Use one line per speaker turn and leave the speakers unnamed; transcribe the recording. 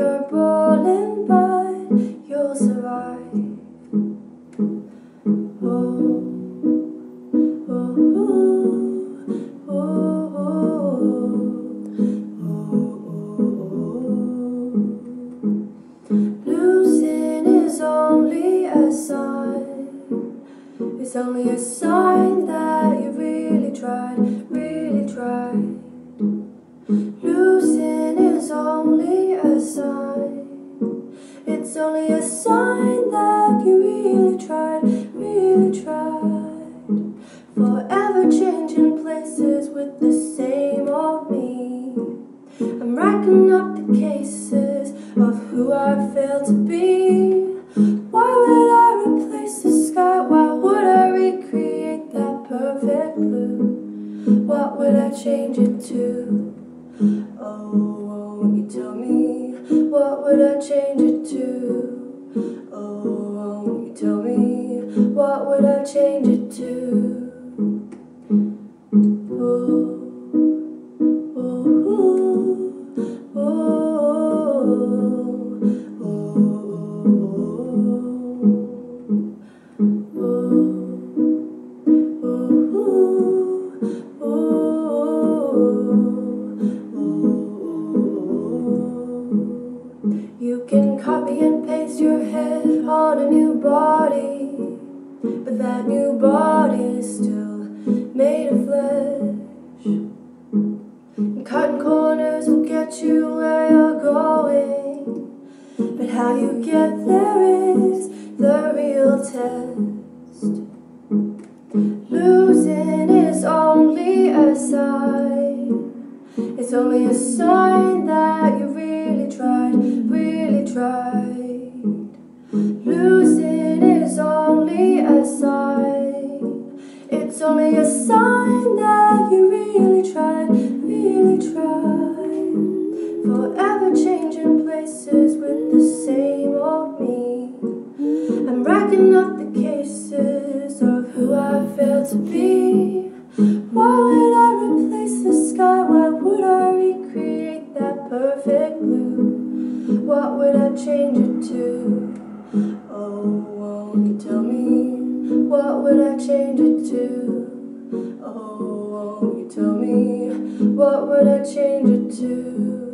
you're bawling, but you'll survive. Oh, oh, oh, Losing is only a sign. It's only a sign that you really tried, really tried. It's only a sign that you really tried, really tried. Forever changing places with the same old me. I'm racking up the cases of who I failed to be. Why would I replace the sky? Why would I recreate that perfect blue? What would I change it to? Oh, won't you tell me? What would I change it? Oh, Oh, won't you tell me? What would I change it to? That new body still made of flesh. And cutting corners will get you where you're going, but how you get there is the real test. Losing is only a sign, it's only a sign that only a sign that you really tried, really tried. Forever changing places with the same old me. I'm racking up the cases of who I failed to be. Why would I replace the sky? Why would I recreate that perfect blue? What would I change it to? Oh, won't you tell me? What would I change it to? Oh, won't you tell me? What would I change it to?